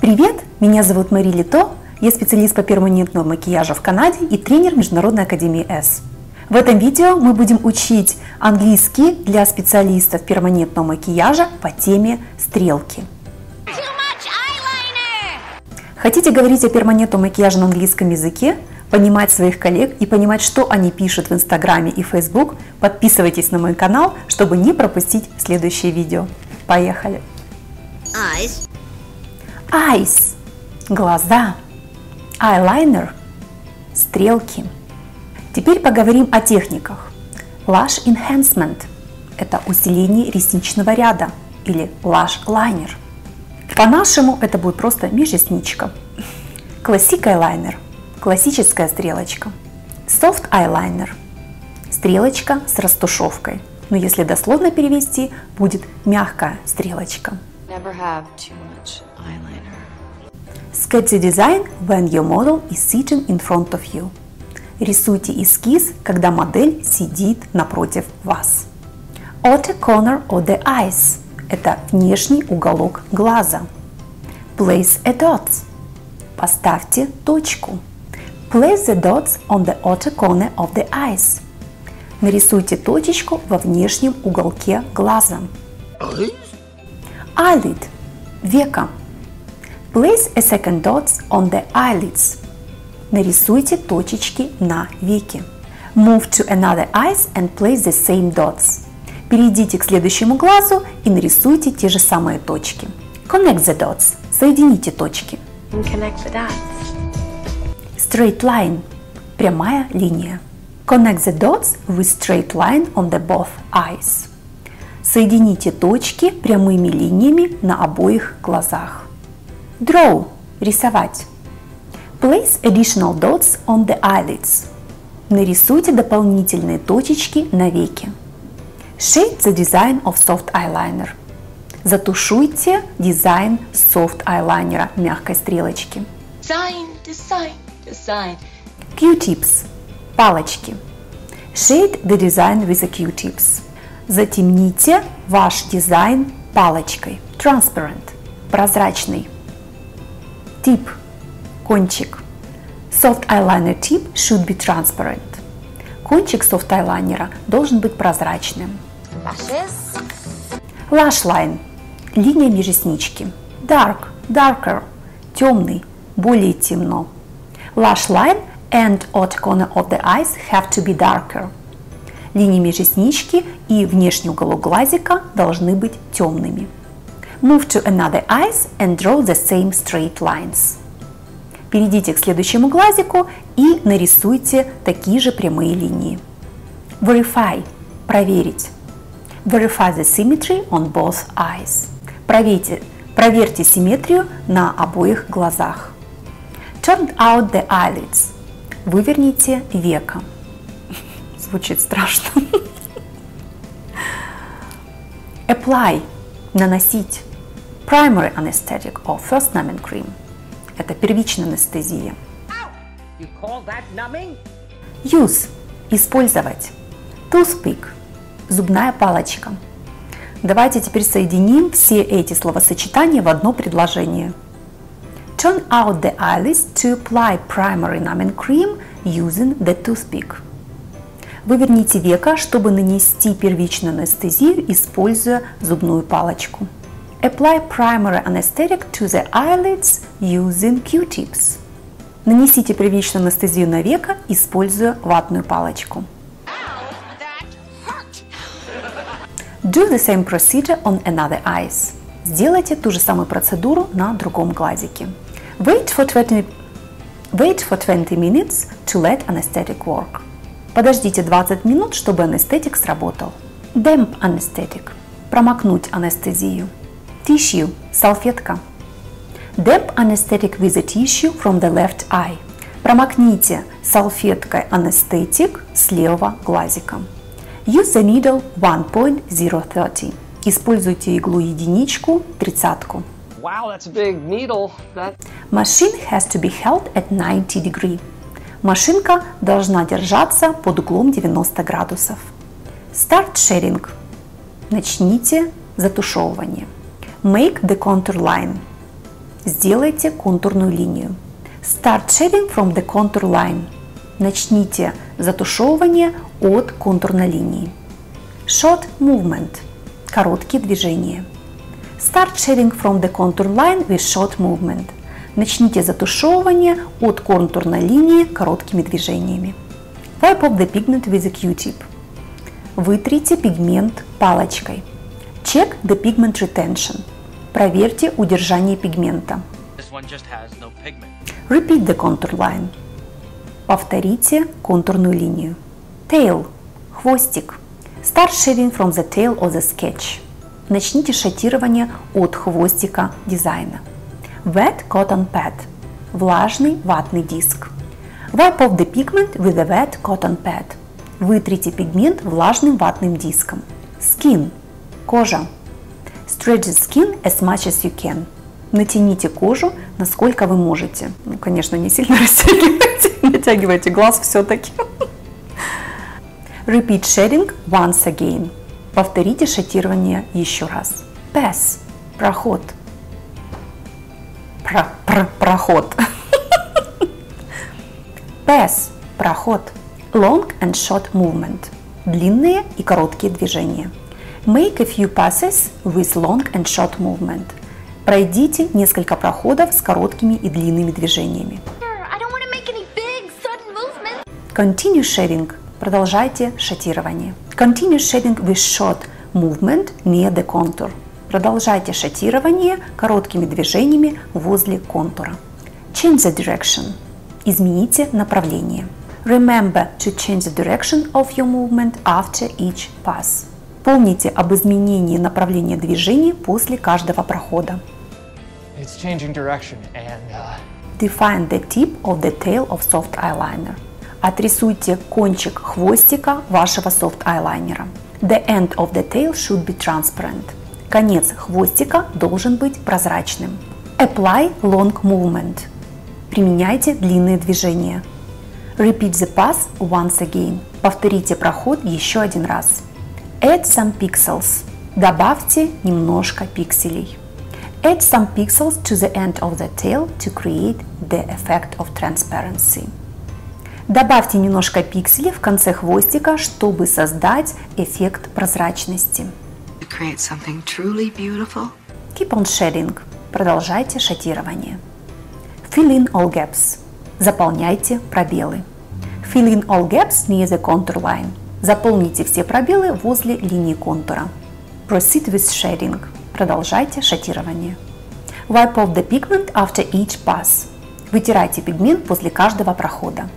Привет, меня зовут Мари Лито, я специалист по перманентному макияжу в Канаде и тренер Международной Академии S. В этом видео мы будем учить английский для специалистов перманентного макияжа по теме стрелки. Хотите говорить о перманентном макияже на английском языке, понимать своих коллег и понимать, что они пишут в Инстаграме и Фейсбук, подписывайтесь на мой канал, чтобы не пропустить следующее видео. Поехали! Eyes. Eyes – глаза. Eyeliner – стрелки. Теперь поговорим о техниках. Lash Enhancement – это усиление ресничного ряда или Lash Liner. По-нашему это будет просто межресничка. Classic Eyeliner – классическая стрелочка. Soft Eyeliner – стрелочка с растушевкой. Но если дословно перевести, будет мягкая стрелочка. Never have too much eyeliner. Sketch the design when your model is sitting in front of you. Рисуйте эскиз, когда модель сидит напротив вас. Outer corner of the eyes – это внешний уголок глаза. Place a dot – поставьте точку. Place the dots on the outer corner of the eyes. Нарисуйте точечку во внешнем уголке глаза. Eyelid – века. Place a second dots on the eyelids. Нарисуйте точечки на веке. Move to another eyes and place the same dots. Перейдите к следующему глазу и нарисуйте те же самые точки. Connect the dots. Соедините точки. Connect the dots. Straight line. Прямая линия. Connect the dots with straight line on the both eyes. Соедините точки прямыми линиями на обоих глазах. Draw – рисовать. Place additional dots on the eyelids. Нарисуйте дополнительные точечки на веке. Shade the design of soft eyeliner. Затушуйте дизайн soft eyeliner мягкой стрелочки. Design, design, design. Q-tips – палочки. Shade the design with a Q-tips. Затемните ваш дизайн палочкой. Transparent – прозрачный. Tip – кончик. Soft eyeliner tip should be transparent. Кончик soft eyeliner должен быть прозрачным. Lashes. Lash line – линия межреснички. Dark – darker – темный, более темно. Lash line and outer corner of the eyes have to be darker. Линии межреснички и внешний уголок глазика должны быть темными. Move to another eyes and draw the same straight lines. Перейдите к следующему глазику и нарисуйте такие же прямые линии. Verify – проверить. Verify the symmetry on both eyes. Проверьте, проверьте симметрию на обоих глазах. Turn out the eyelids. Выверните века. Звучит страшно. Apply – наносить. Primary anesthetic or first numbing cream – это первичная анестезия. Use – использовать. Toothpick – зубная палочка. Давайте теперь соединим все эти словосочетания в одно предложение. Turn out the eyelids to apply primary numbing cream using the toothpick. Выверните века, чтобы нанести первичную анестезию, используя зубную палочку. Apply primary anesthetic to the eyelids using Q-tips. Нанесите первичную анестезию на века, используя ватную палочку. Do the same procedure on another eyes. Сделайте ту же самую процедуру на другом глазике. Wait for 20, wait for 20 minutes to let anesthetic work. Подождите 20 минут, чтобы анестетик сработал. Damp anesthetic. Промокнуть анестезию. Tissue – салфетка. Damp anesthetic with a tissue from the left eye. Промокните салфеткой анестетик с левого глазика. Use the needle 1.030. Используйте иглу единичку, тридцатку. Wow, that's a big needle. That Machine has to be held at 90 degree. Машинка должна держаться под углом 90 градусов. Start shading. Начните затушевывание. Make the contour line. Сделайте контурную линию. Start shading from the contour line. Начните затушевывание от контурной линии. Short movement. Короткие движения. Start shading from the contour line with short movement. Начните затушевывание от контурной линии короткими движениями. Wipe off the pigment with a Q-tip. Вытрите пигмент палочкой. Check the pigment retention. Проверьте удержание пигмента. No. Repeat the contour line. Повторите контурную линию. Tail – хвостик. Start shading from the tail of the sketch. Начните шатирование от хвостика дизайна. Wet cotton pad – влажный ватный диск. Wipe off the pigment with a wet cotton pad. Вытрите пигмент влажным ватным диском. Skin – кожа. Stretch the skin as much as you can. Натяните кожу, насколько вы можете. Ну, конечно, не сильно растягивайте, натягивайте глаз все-таки. Repeat shading once again. Повторите шатирование еще раз. Pass – проход. Про, про, проход. Pass – проход. Long and short movement. Длинные и короткие движения. Make a few passes with long and short movement. Пройдите несколько проходов с короткими и длинными движениями. Continue shading. Продолжайте шатирование. Continue shading with short movement near the contour. Продолжайте шатирование короткими движениями возле контура. Change the direction. Измените направление. Remember to change the direction of your movement after each pass. Помните об изменении направления движения после каждого прохода. Uh, Define the tip of the tail of soft eyeliner. Отрисуйте кончик хвостика вашего soft eyeliner. The end of the tail should be transparent. Конец хвостика должен быть прозрачным. Apply long movement. Применяйте длинные движения. Repeat the pass once again. Повторите проход еще один раз. Add some pixels. Добавьте немножко пикселей. Add some pixels to the end of the tail to create the effect of transparency. Добавьте немножко пикселей в конце хвостика, чтобы создать эффект прозрачности. To create something truly beautiful. Keep on shading. Продолжайте шатирование. Fill in all gaps. Заполняйте пробелы. Fill in all gaps near the contour line. Заполните все пробелы возле линии контура. Proceed with shading. Продолжайте шатирование. Wipe off the pigment after each pass. Вытирайте пигмент после каждого прохода.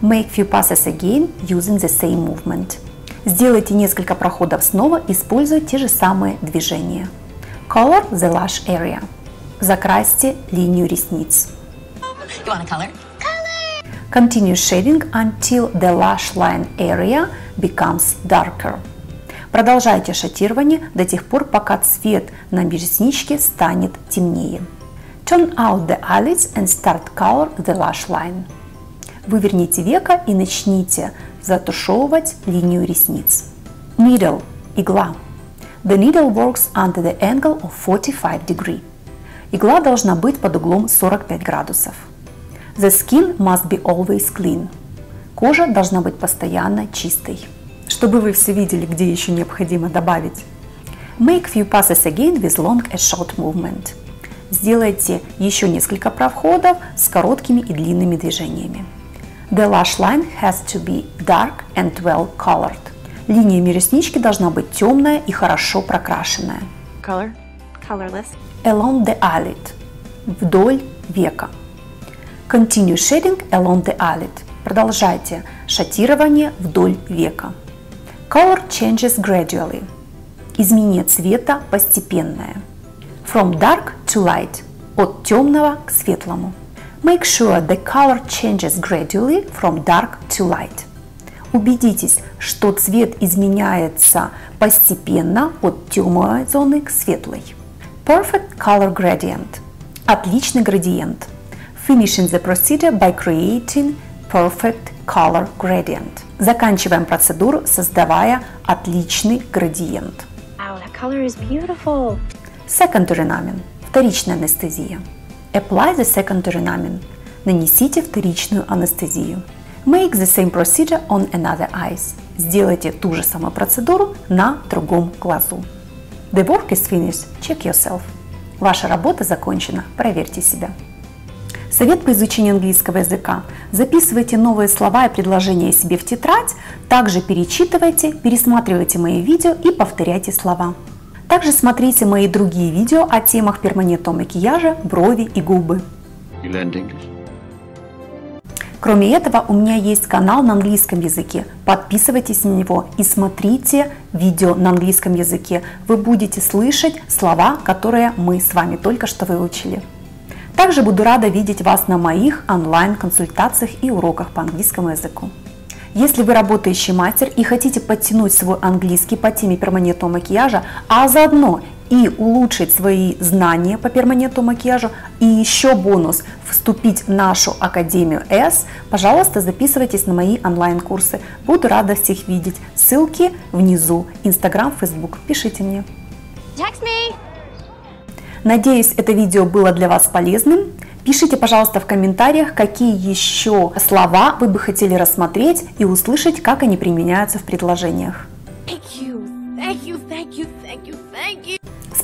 Make few passes again using the same movement. Сделайте несколько проходов снова, используя те же самые движения. Color the lash area. Закрасьте линию ресниц. You want a color? Continue shading until the lash line area becomes darker. Продолжайте шатирование до тех пор, пока цвет на ресничке станет темнее. Turn out the eyelids and start color the lash line. Выверните века и начните затушевывать линию ресниц. Needle – игла. The needle works under the angle of 45 degree. Игла должна быть под углом 45 градусов. The skin must be always clean. Кожа должна быть постоянно чистой. Чтобы вы все видели, где еще необходимо добавить. Make few passes again with long and short movement. Сделайте еще несколько проходов с короткими и длинными движениями. The lash line has to be dark and well colored. Линия реснички должна быть темная и хорошо прокрашенная. Color? Colorless. Along the eyelid. Вдоль века. Continue shading along the eyelid. Продолжайте шатирование вдоль века. Color changes gradually. Изменение цвета постепенное. From dark to light. От темного к светлому. Make sure the color changes gradually from dark to light. Убедитесь, что цвет изменяется постепенно от темной зоны к светлой. Perfect color gradient. Отличный градиент. Finishing the procedure by creating perfect color gradient. Заканчиваем процедуру, создавая отличный градиент. Wow, that color is beautiful. Secondary numbing. Вторичная анестезия. Apply the secondary numbing. Нанесите вторичную анестезию. Make the same procedure on another eyes. Сделайте ту же самую процедуру на другом глазу. The work is finished. Check yourself. Ваша работа закончена. Проверьте себя. Совет по изучению английского языка. Записывайте новые слова и предложения себе в тетрадь, также перечитывайте, пересматривайте мои видео и повторяйте слова. Также смотрите мои другие видео о темах перманентного макияжа, брови и губы. Кроме этого, у меня есть канал на английском языке. Подписывайтесь на него и смотрите видео на английском языке. Вы будете слышать слова, которые мы с вами только что выучили. Также буду рада видеть вас на моих онлайн-консультациях и уроках по английскому языку. Если вы работающий мастер и хотите подтянуть свой английский по теме перманентного макияжа, а заодно и улучшить свои знания по перманентному макияжу, и еще бонус – вступить в нашу Академию S, пожалуйста, записывайтесь на мои онлайн-курсы. Буду рада всех видеть. Ссылки внизу. Инстаграм, Фейсбук. Пишите мне. Text me. Надеюсь, это видео было для вас полезным. Пишите, пожалуйста, в комментариях, какие еще слова вы бы хотели рассмотреть и услышать, как они применяются в предложениях. Thank you. Thank you.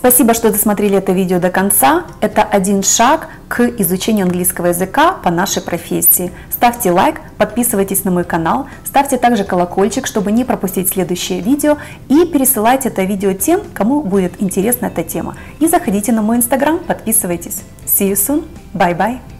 Спасибо, что досмотрели это видео до конца. Это один шаг к изучению английского языка по нашей профессии. Ставьте лайк, подписывайтесь на мой канал, ставьте также колокольчик, чтобы не пропустить следующее видео и пересылайте это видео тем, кому будет интересна эта тема. И заходите на мой инстаграм, подписывайтесь. See you soon. Bye bye.